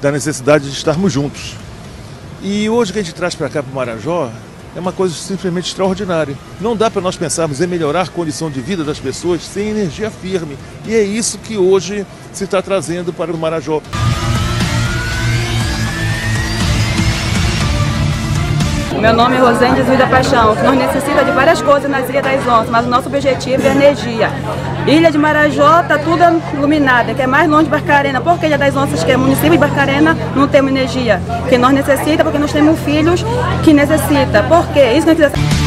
da necessidade de estarmos juntos. E hoje o que a gente traz para cá, para o Marajó, é uma coisa simplesmente extraordinária. Não dá para nós pensarmos em melhorar a condição de vida das pessoas sem energia firme. E é isso que hoje se está trazendo para o Marajó. Meu nome é Rosane Jesus da Paixão. Nós necessitamos de várias coisas nas Ilhas das Onças, mas o nosso objetivo é energia. Ilha de Marajó está tudo iluminada, que é mais longe de Barcarena. Por que Ilha das Onças, que é município de Barcarena, não temos energia? Que nós necessitamos, porque nós temos filhos que necessitam. Por quê? Isso nós precisamos...